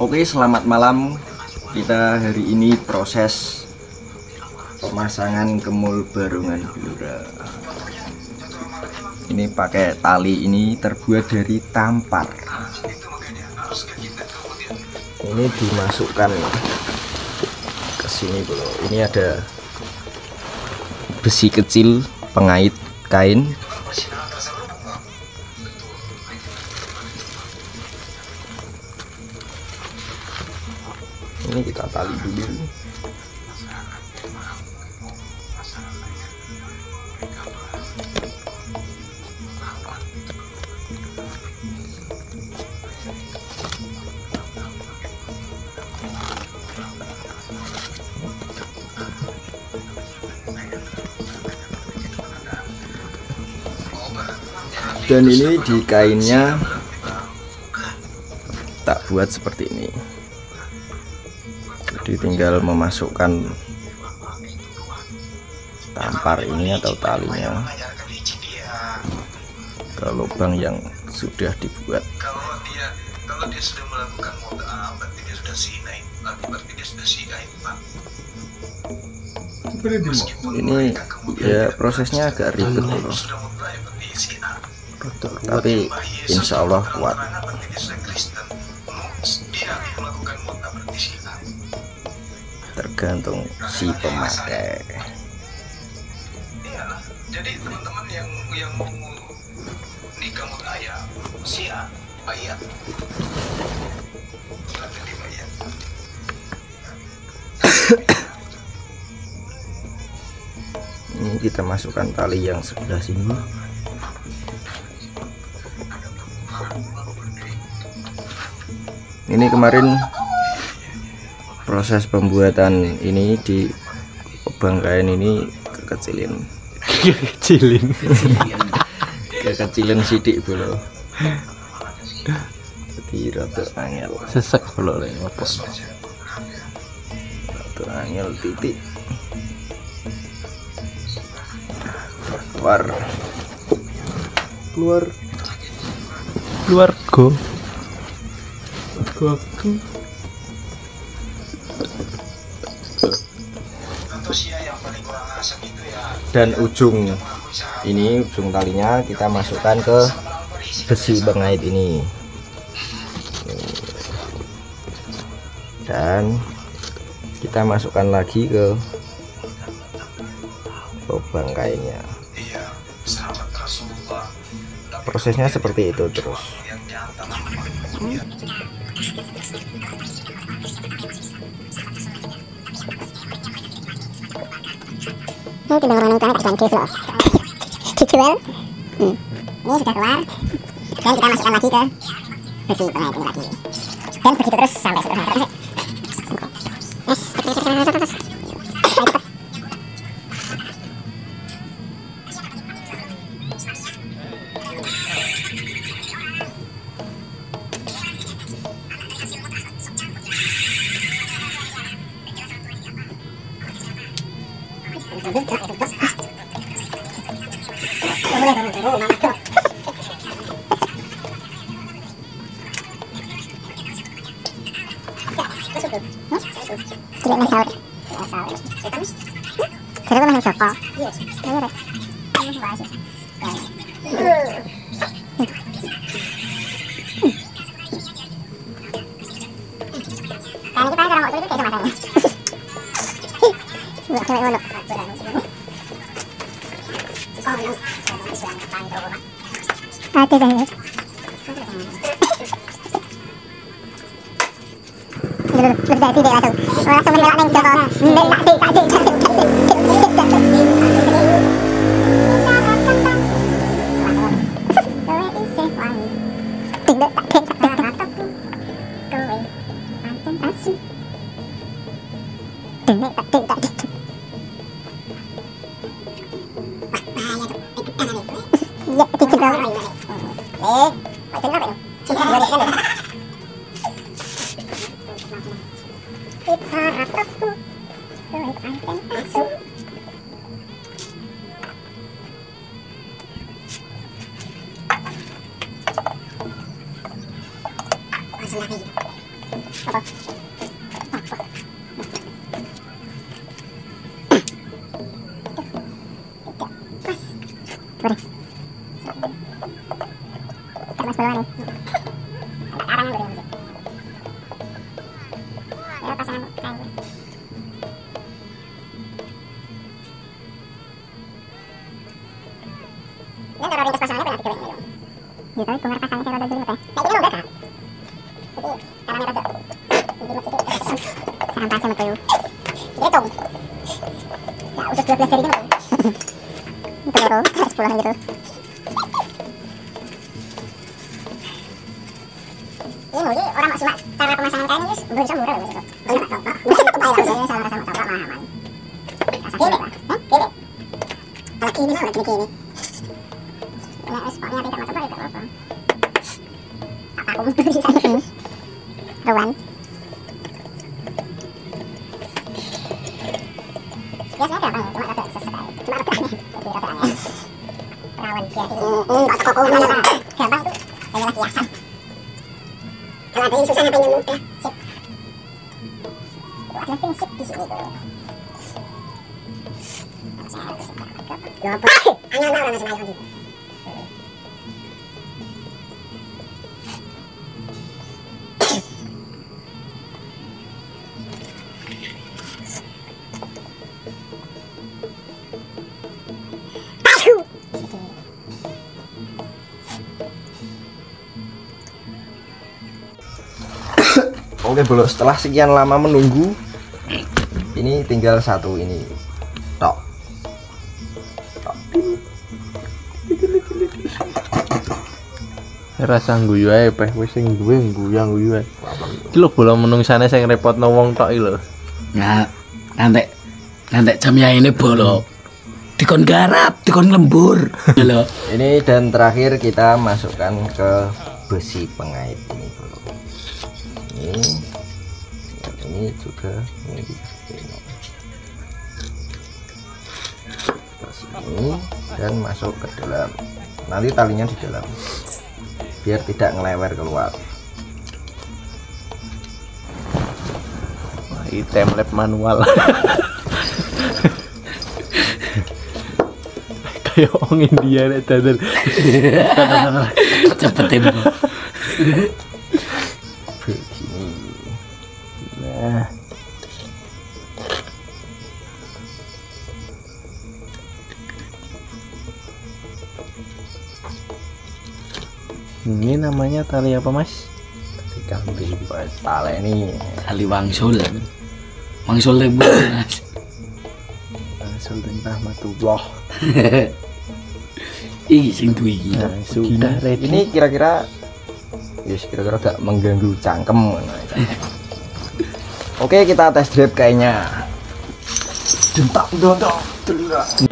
Oke, selamat malam. Kita hari ini proses pemasangan kemul barungan gelora. Ini pakai tali ini terbuat dari tampar. Ini dimasukkan ke sini bro. Ini ada besi kecil pengait kain ini kita tali dulu. Dan ini di kainnya tak buat seperti ini jadi tinggal memasukkan tampar ini atau talinya ke lubang yang sudah dibuat. Kalau dia kalau dia sudah melakukan mudah berarti dia sudah sinai berarti dia sudah sinai pak. Ini ya prosesnya agak ribet loh. sudah mudah berarti sinai tapi insya Allah kuat tergantung si pemakai. Iyalah. Jadi teman-teman yang yang mau nikah mudah ya sia bayar ini kita masukkan tali yang sebelah sini. Ini kemarin proses pembuatan ini di bangkain ini kekecilin. Kecilin kekecilan sidik bro jadi rada angel. Sesek kalau lagi apa rada angel titik. Keluar. Keluar. Keluar go go go dan ujung ini ujung talinya kita masukkan ke besi pengait ini. Dan kita masukkan lagi ke lubang kainnya. Iya prosesnya seperti itu terus. yang Ini tidak orang utama tak bantu loh. Dijual. Hmm. Ini sudah keluar. Dan kita masukkan lagi ke besi pengait ini lagi. Dan begitu terus sampai selesai. Yes. Tidak main. Kita. Iya. Kita. Tidak langsung. Langsung mendelak neng Boleh masuk. Ya kalau ringkas pasangannya berarti dong. Gitu, tunggu pasangnya Itu baru 10 gitu. Ini mungkin orang mak cuma cara pemasangan kain ini belum bisa murah loh gitu. Bayar saya sama sama tau mahal mahal. Gini, eh, gini. Kalau gini mah gini gini. Ya, es pokoknya tidak mau coba tidak apa-apa. Tak tahu bisa. Ruan. Toko mana. Gampang tuh. Kayak hiasan. Kalau ada yang susah ngapain yang mudah. Sip. Ada prinsip di sini tuh. Puluh. Hanya enam orang masih Oke bro, setelah sekian lama menunggu, ini tinggal satu ini. Tok. Tok. Rasa guyu ae peh wis sing duwe guyang guyu ae. Iki lho bola menungsane sing repotno wong tok iki lho. Nah, nanti nanti jam ya ini bolo. Dikon garap, dikon lembur. Lo. Ini dan terakhir kita masukkan ke besi pengait ini bro. Ini, ini juga ini juga ini. Ke sini dan masuk ke dalam. Nanti talinya di dalam, biar tidak ngelewer keluar. Wah, Ini template manual. Kayak orang India nek dadar. Cepet. Ini namanya tali apa mas? Diganti tali ini. Kali wangsul. Wangsul lembur mas. Sultan Rahmatullah. Ih, sing duwe iki. Nah, sudah ready. Ini kira-kira yes kira-kira gak mengganggu cangkem Oke kita tes drive kayaknya Dentak dentak